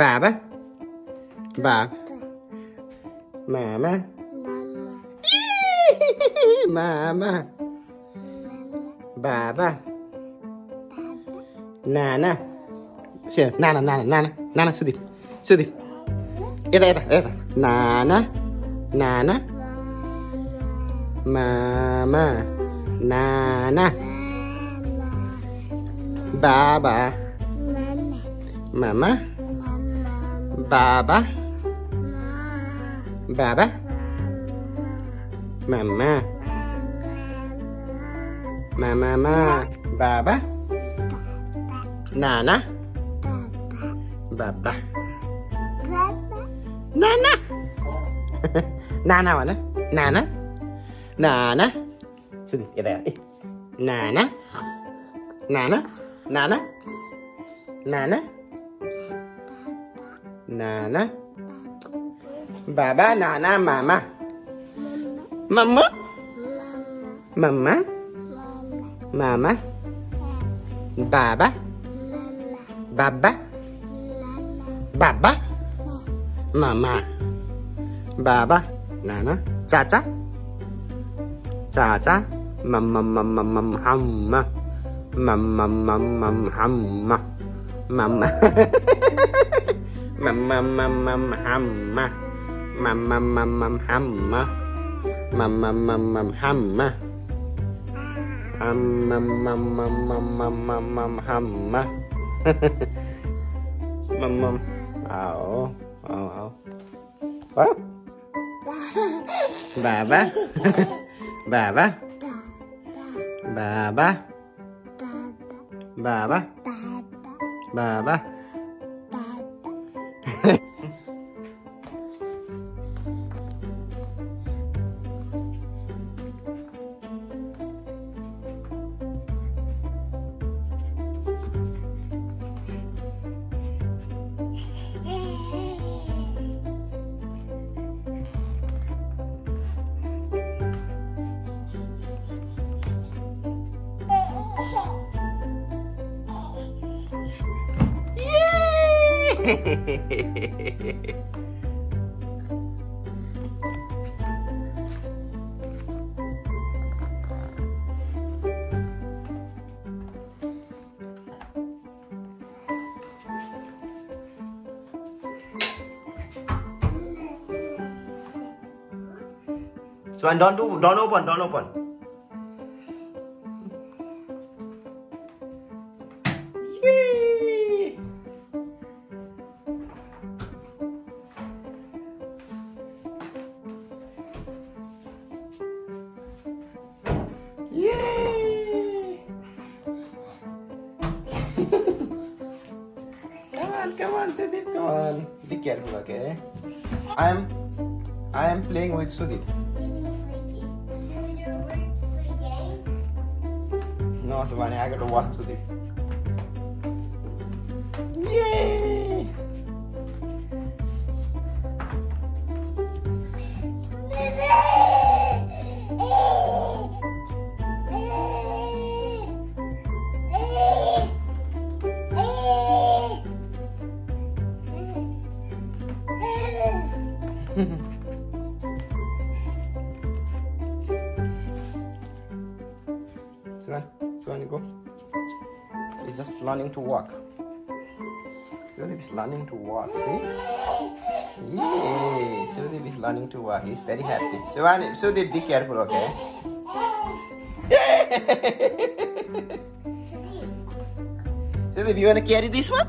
Baba? Baba? Mama? Mama? Baba? Nana? Sini, Nana, Nana, Nana, Nana, Sudip, Sudip. Eta, eta, eta. Nana? Nana? Mama? Nana? Baba? Mama? Baba? Baba? Mama? Mama? Ma? Baba? Nana? Baba? Nana? Nana mana? Nana? Nana? Sini, kita ya. Eh. Nana? Nana? Nana? Nana? Nana? Baba, Nana, Mama? Mama? Mama? Mama? Baba? Baba? Baba? Mama? Baba? Nana? Chacha. Chacha. Mama, mama, mama, hamma. Mama, mama, mama, hamma. Mama. Mama, mama, hamma. Mama, mama, hamma. Mama, mama, hamma. Hamma, mama, mama, mama, hamma. Mama. Au, au, au. What? Baba? Baba? Baba? Baba? Baba? Don't do, don't open, don't open. Yay! Yay! come on, come on, Sudeep, come on. Be careful, okay? I'm, I am playing with Sudeep. I gotta watch Sudeep. Yay! Learning to walk. Sudeep is learning to walk, see? Yay! Sudeep is learning to walk. He's very happy. Swan, Sudeep, be careful, okay? Sudeep, you wanna carry this one?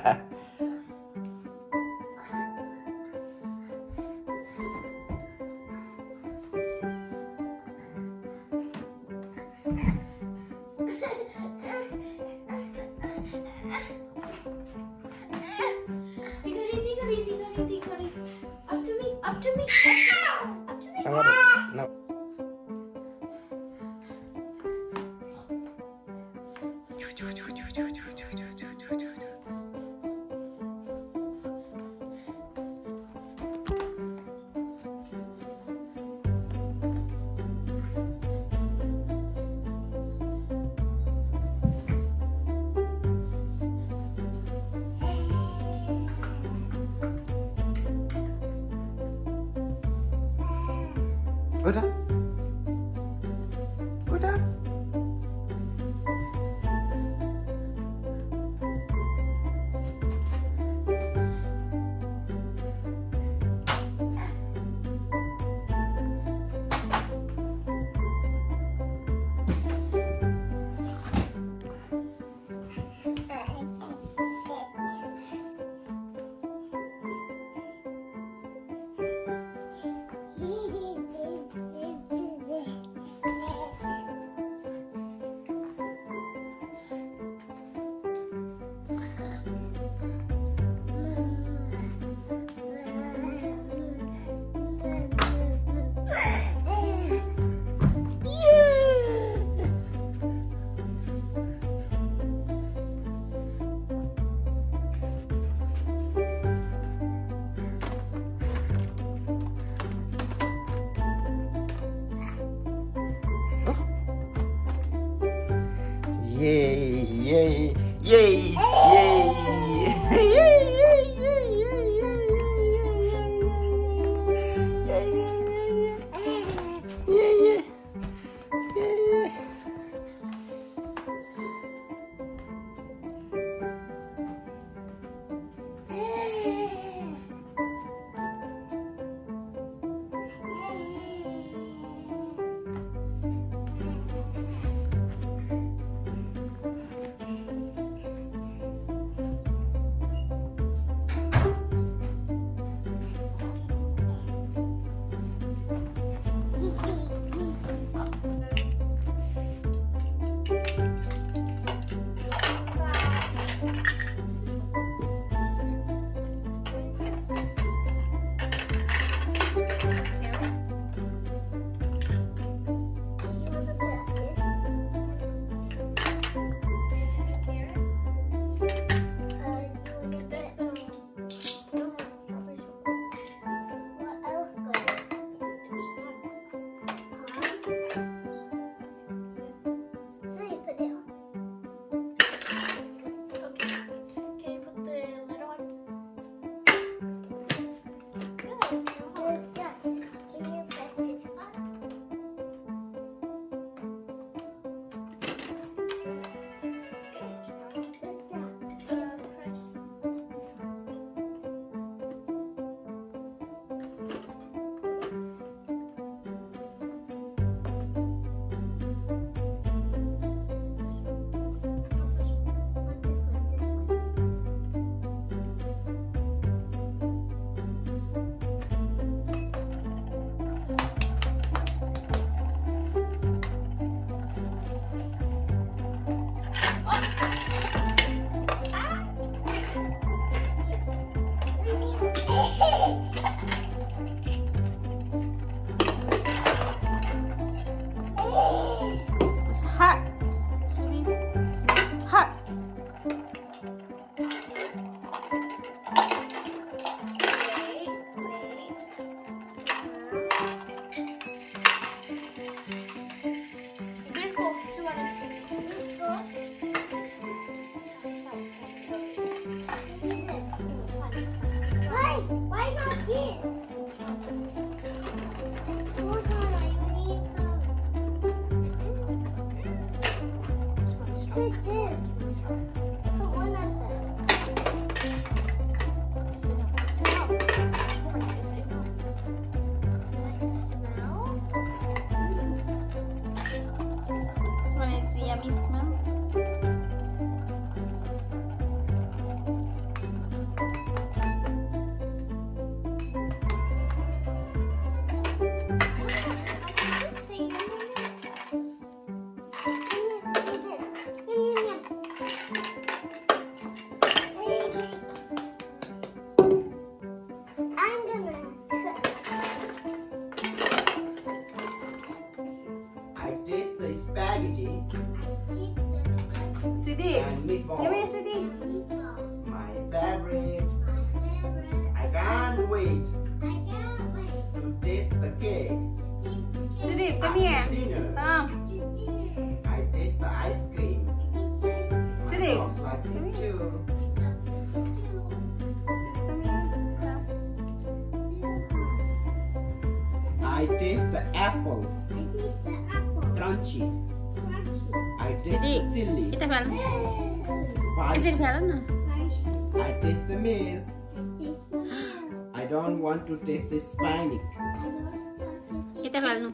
Sudeep, come here Sudeep. My favorite. I can't wait. I can't wait. To taste the cake. Sudeep, come here. Dinner. Come. Fallon. Is it Fallon? No? I taste the milk. I don't want to taste the spinach. Ita Fallon.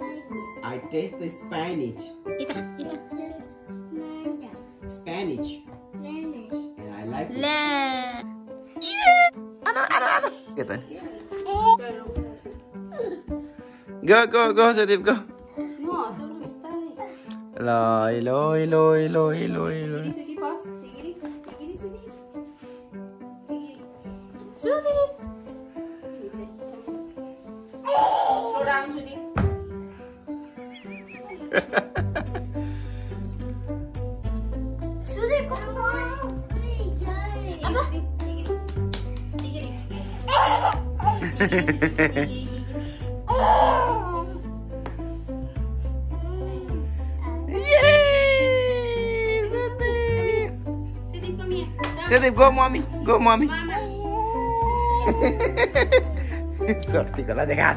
I taste the spinach. Ita, ita. Spinach. And I like it. Le. Ano, ano, ano. Ito. Go, go, go, Sadif, go. lôi lôi lôi lôi lôi lôi Suzy! Slow down, Judy. Suzy, come on. Hehehehe सुन्दै गो mummy गो mummy चर्तीको ल गोमी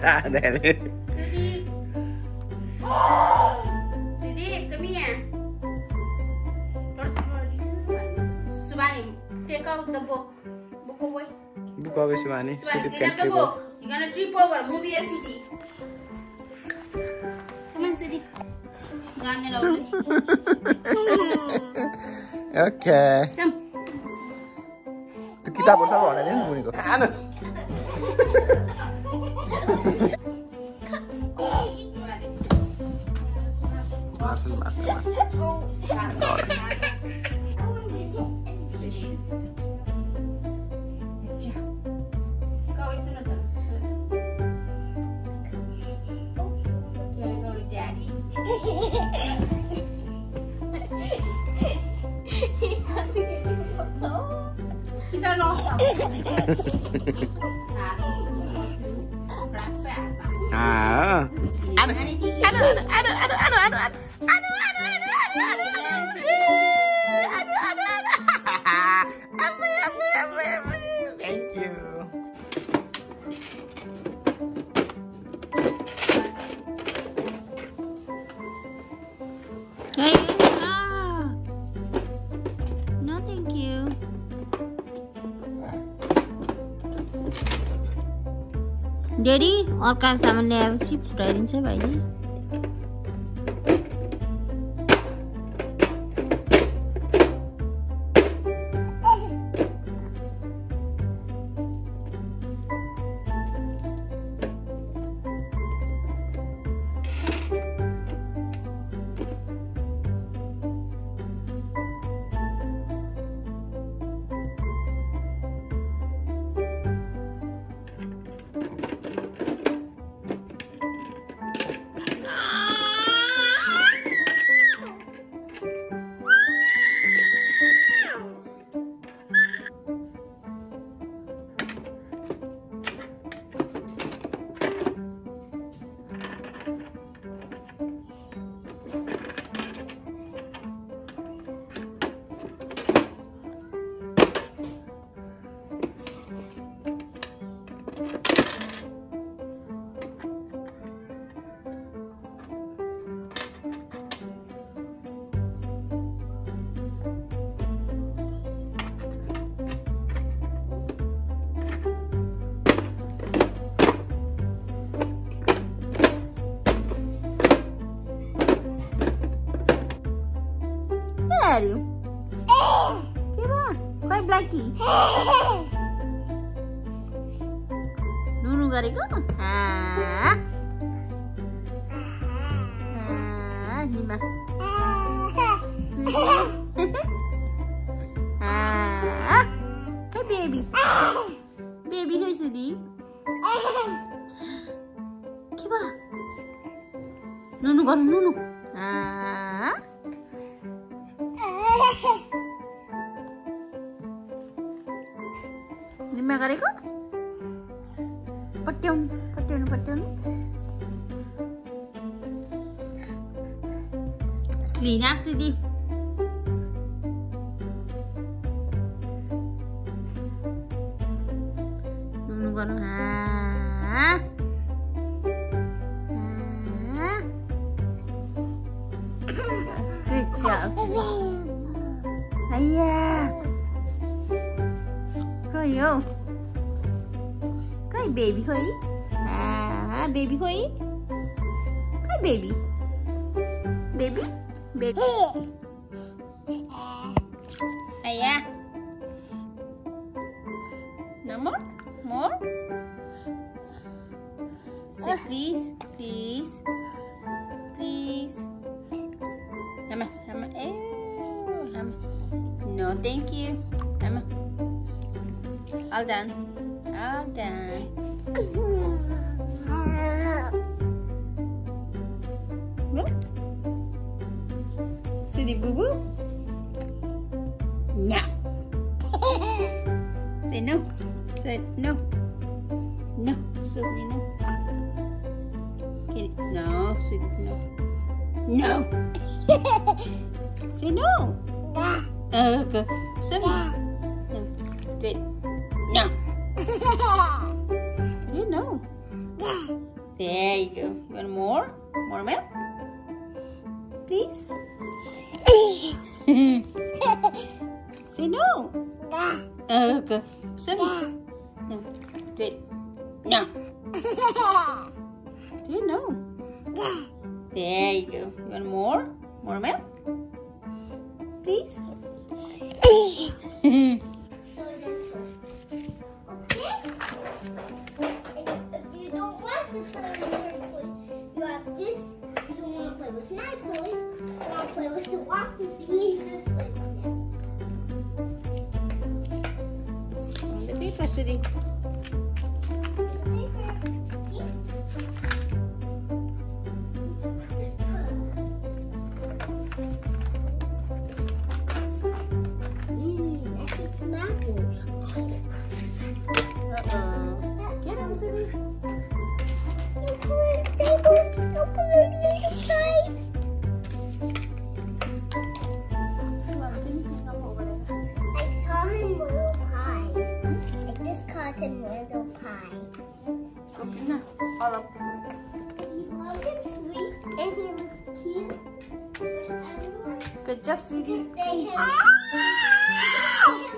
okay Basal हराइदिनु नि मुनिको खाना। Hey, ah. No, thank you. Daddy, अर्का सामान ल्याएपछि फुटाइदिन्छ भाइले 啊 निम्मा गरेको पट्याउनु पट्याउनु पट्याउनु क्लिन अप सिधी Emma, Emma, ew, Emma. No, thank you, Emma. All done, all done. Look. Boo boo? No. Say no. Say no. No. Sydney, no. No. No. No. Say no. Uh, go. Sydney. No. Do it. No. You know. There you go. You want more? More milk? Please? Say no. Uh, go. No. Do Please?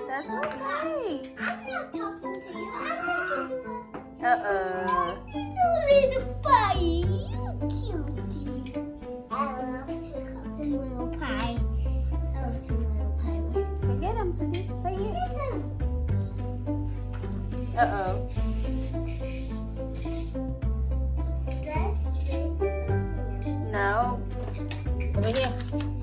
That's okay. I'm not talking to you. I'm talking to you. Uh-oh. little pie. You cutie. I love to little pie. I love to little pie. Go get him, Sudi. Right here. Uh-oh. Let's drink some here. No. Over here.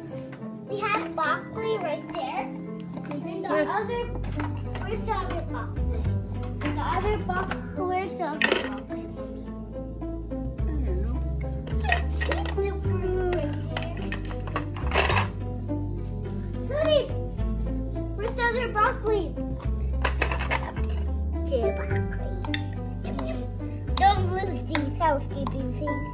We have broccoli right there. And the Here's- other, where's the other broccoli? The other broccoli, where's the other broccoli, mommy? I don't know. I keep the fruit right there. Sonny, where's the other broccoli? Two broccoli. Don't lose these housekeeping things.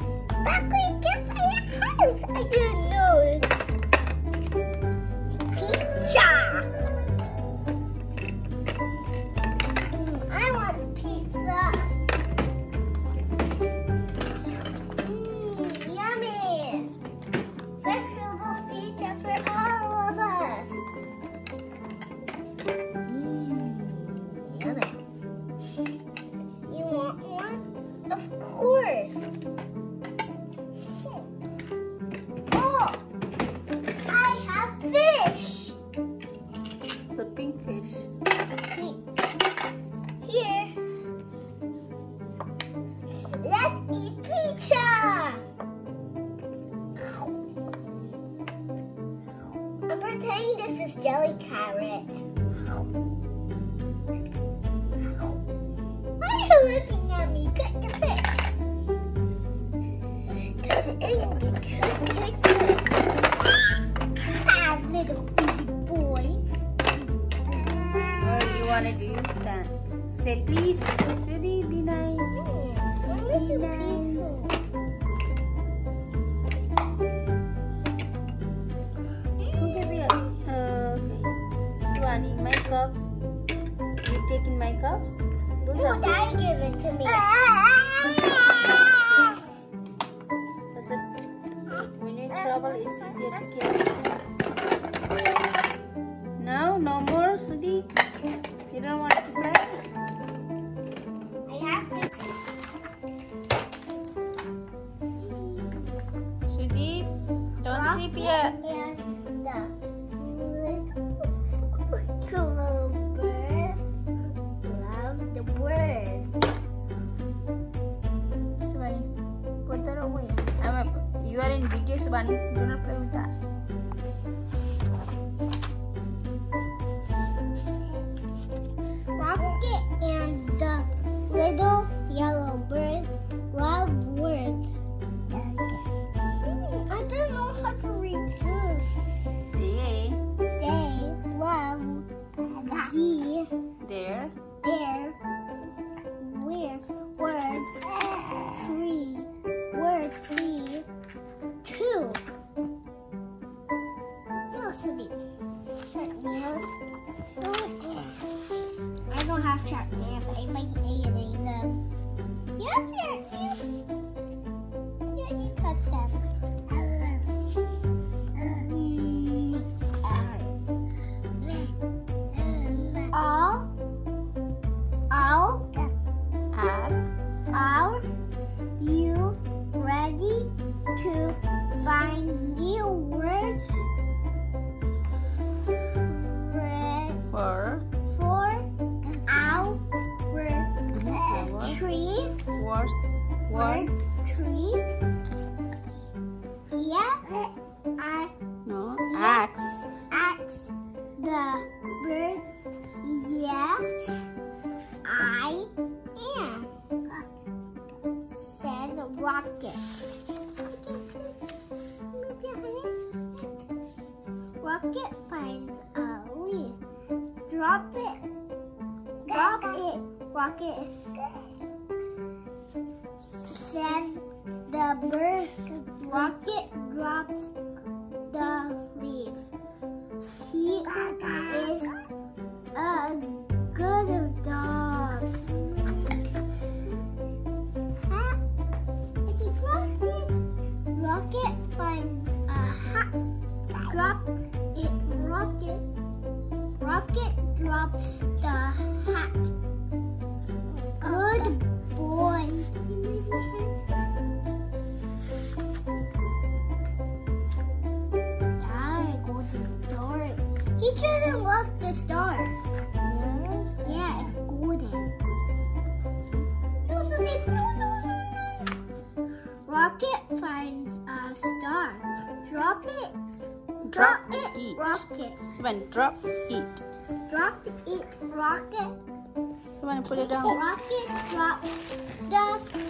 You don't want don't have sharp nails. I might be eating them. You have sharp nails. rocket says the bird rocket drops the leaf. He is a good dog. If you it, rocket finds a hat. Drop it, rocket. Rocket drops the Drop it. Drop, drop it, eat. rocket. Someone drop, eat. Drop, eat, rocket. Someone put it down. Rocket, drop, dust.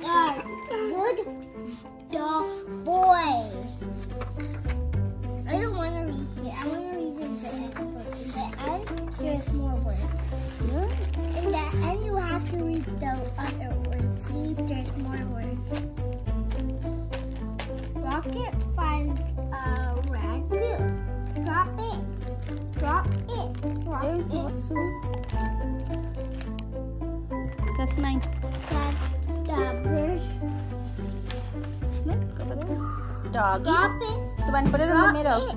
suhu? That's mine. That's the bird. Look, Dog. Drop it. So one put it Drop in the middle. It.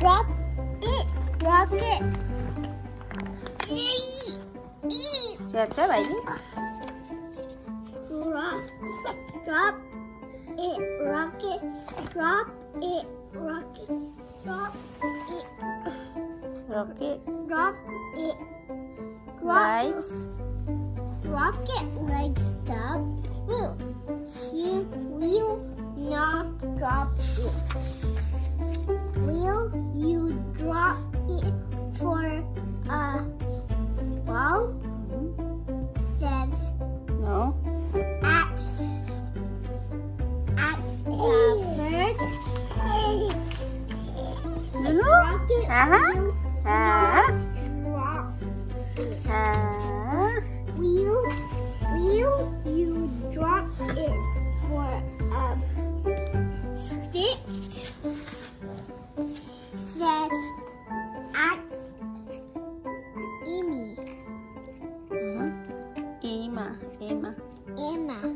Drop it. Drop it. Chacha, baby. Drop. Drop it. Rocket. Drop it. Rocket. Drop it. rocket. Rocket. Legs. Rocket legs stop. Will she will not drop it. Will you drop it for a ball says no? Rocket. Uh -huh. Will will you drop it for a stick? Says axe Amy. Uh-huh. Emma. Emma. Emma.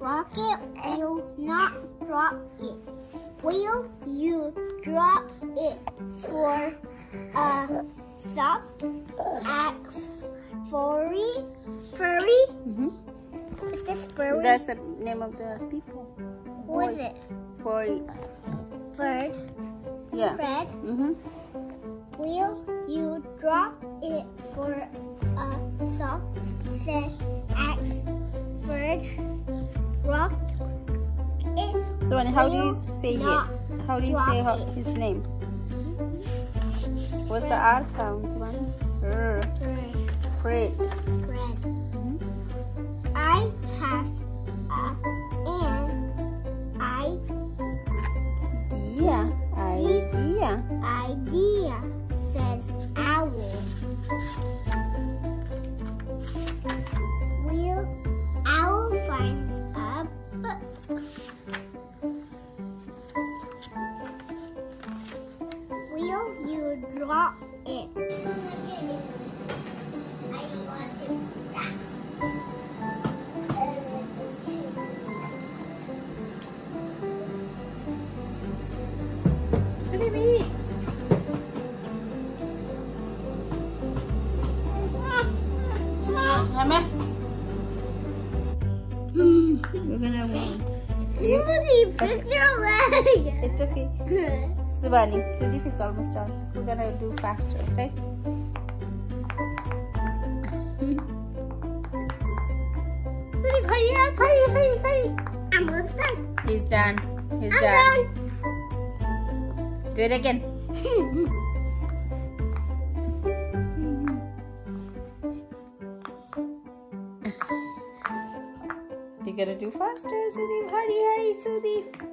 Rocket will not drop it. Will a soft axe furry? Furry? Mm-hmm. Is this furry? That's the name of the people. Who is it? Furry. Fred. Yeah. Fred. Mm-hmm. Will you drop it for a soft say axe Fred? Rock it. So, and how do you say it? How do you say how, his name? What's the R sounds one? R. Fred. Sudibi. Hmm, we're gonna win. Somebody pick your leg. It's okay. Subani, Sudeep is almost done. We're gonna do faster, okay? Sudeep, hurry up, hurry, hurry, hurry. I'm almost done. He's done. He's I'm done. done. Do it again. You gotta do faster, Sudeep. Hurry, hurry, Sudeep.